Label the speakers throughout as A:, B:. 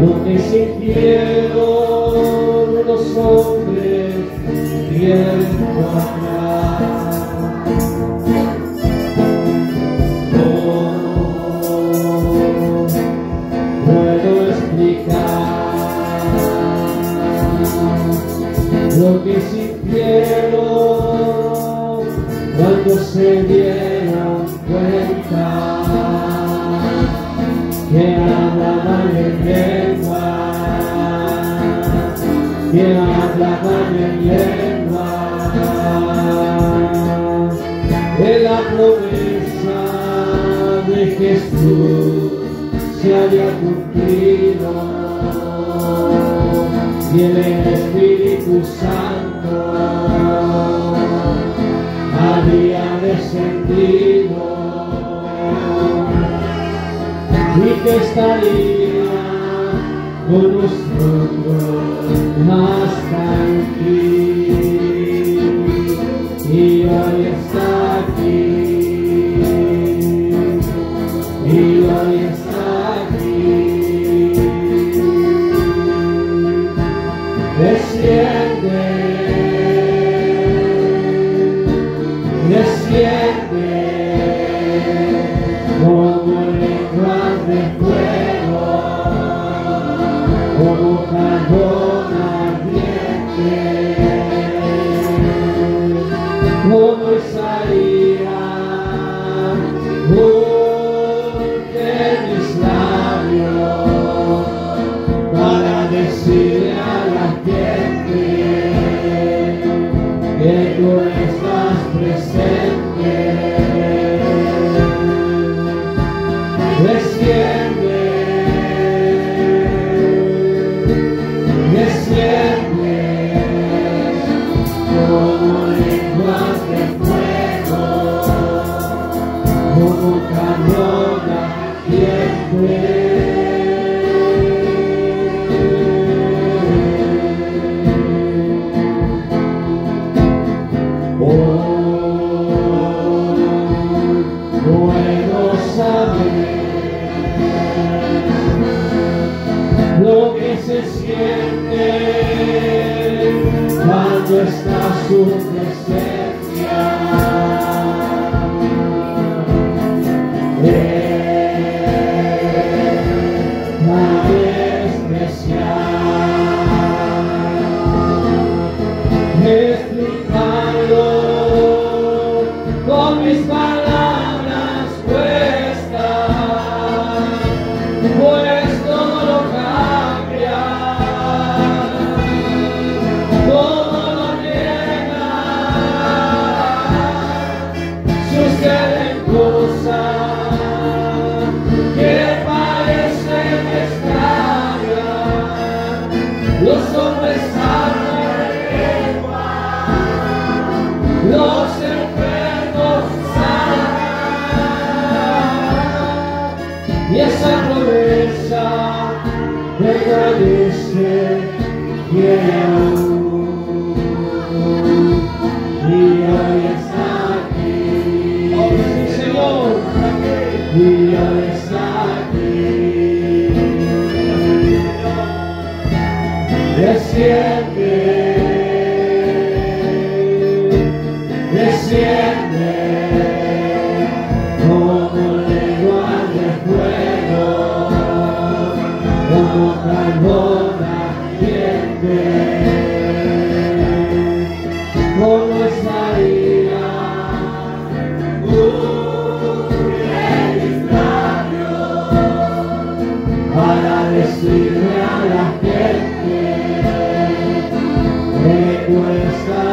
A: donde se pierde de la promesa de Jesús se haya cumplido y el Espíritu Santo había descendido y que estaría con nosotros más tranquilo. siente cuando estás sufriendo.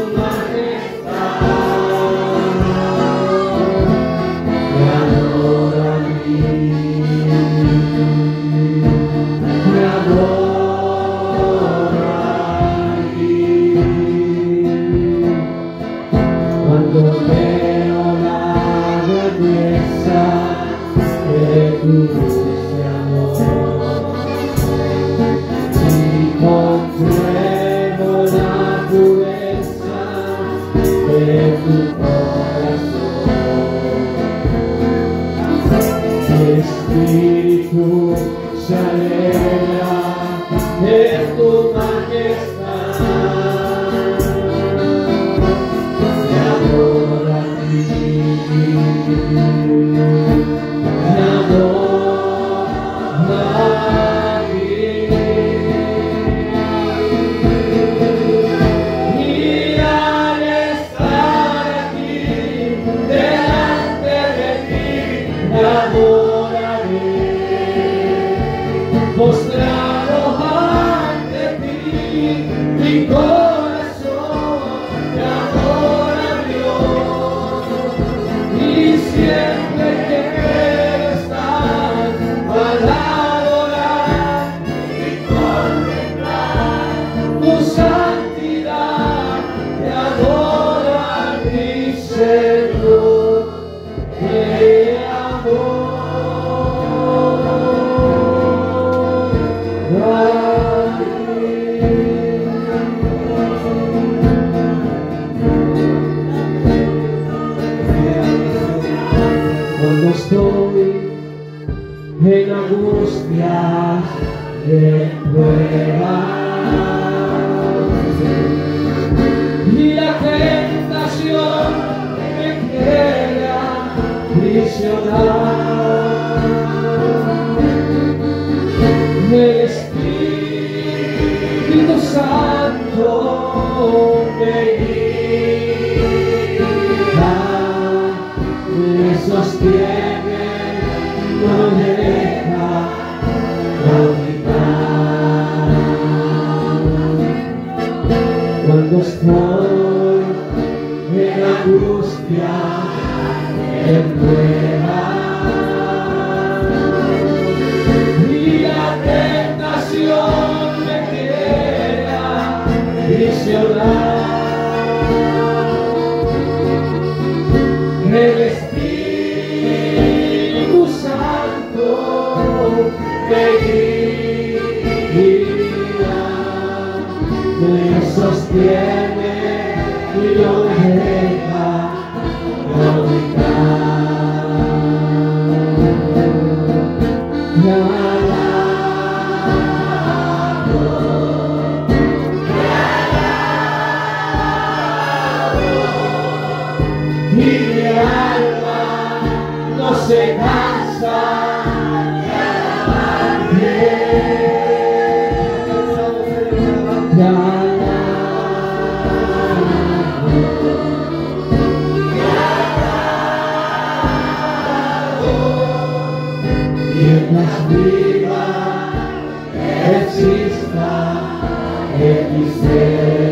A: Oh. estoy en angustia de prueba. sei mais para Deus. Deus. nas brigas, é está, é de ser.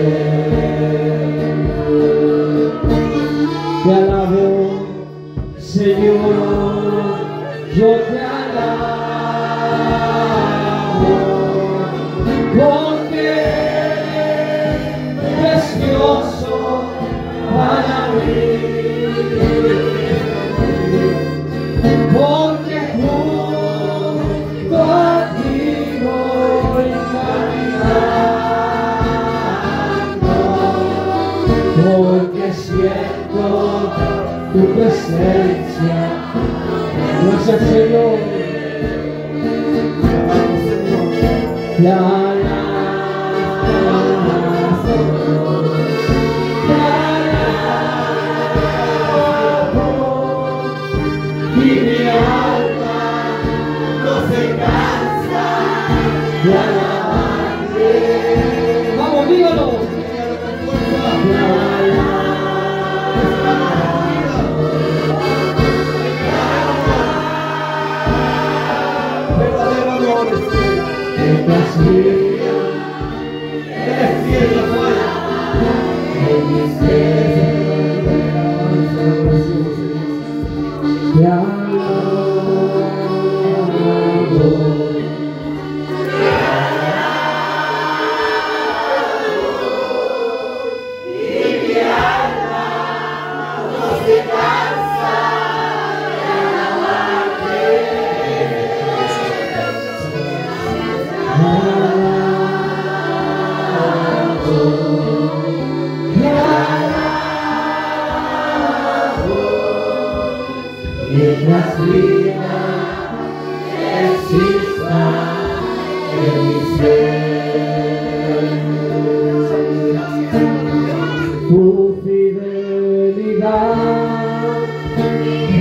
A: Gracias Señor. La Yeah. Yeah. Mientras vida exista en mi ser. Tu fidelidad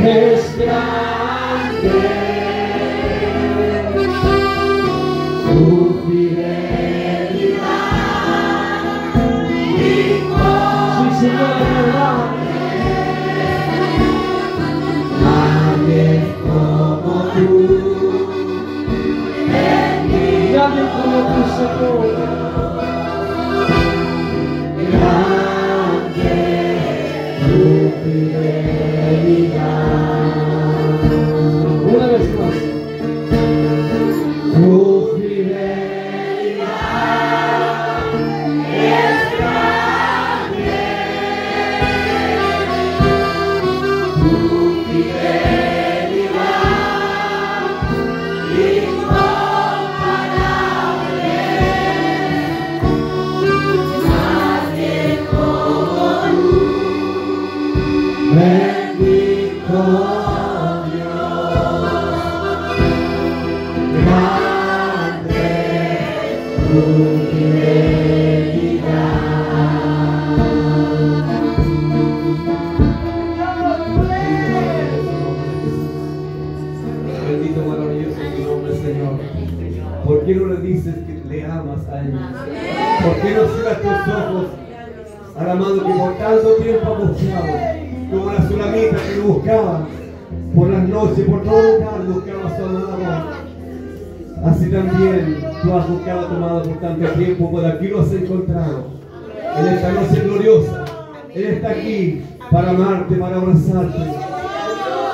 A: es grande. Tu fidelidad. Sí, Señor, Nadie como tú,
B: por las noches, por todo lugar buscaba a su amado. Así también tú has buscado amado por tanto tiempo, por aquí lo has encontrado. En esta noche gloriosa, Él está aquí para amarte, para abrazarte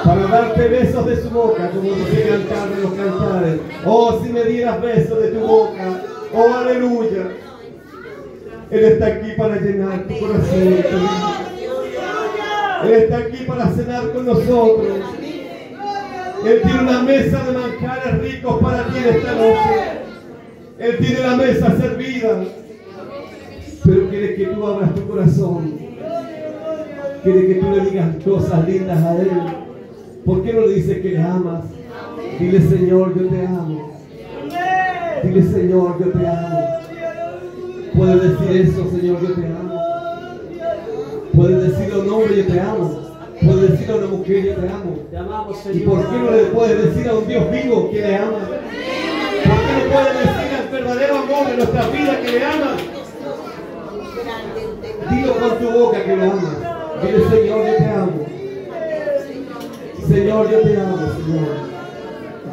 B: para darte besos de su boca, como nos cantar de los cantares. Oh, si me dieras besos de tu boca, oh, aleluya. Él está aquí para llenar tu corazón. Él está aquí para cenar con nosotros. Él tiene una mesa de manjares ricos para ti en esta noche. Él tiene la mesa servida. Pero quiere que tú abras tu corazón. Quiere que tú le digas cosas lindas a Él. ¿Por qué no le dices que le amas? Dile, Señor, yo te amo. Dile, Señor, yo te amo. Puedes decir eso, Señor, yo te amo. Puedes un hombre, yo te amo. Puedes decirle a una mujer, yo te amo.
C: Te amamos,
B: ¿Y por qué no le puedes decir a un Dios vivo que le ama? ¿Por qué no puedes decir al verdadero amor de nuestra vida que le ama? Dilo con tu boca que lo amas. Dile, Señor, yo te amo. Señor, yo te amo, Señor.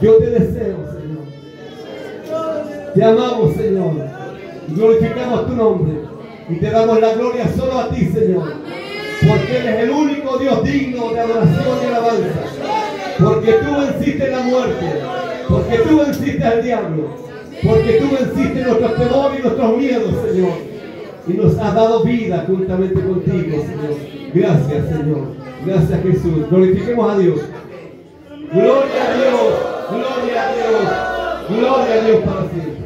B: Yo te deseo, Señor. Te amamos, Señor. Glorificamos tu nombre. Y te damos la gloria solo a ti, Señor. Porque eres el único Dios digno de adoración y alabanza. Porque tú venciste la muerte. Porque tú venciste al diablo. Porque tú venciste nuestros temores y nuestros miedos, Señor. Y nos has dado vida juntamente contigo, Señor. Gracias, Señor. Gracias, Jesús. Glorifiquemos a Dios. Gloria a Dios. Gloria a Dios. Gloria a Dios para siempre.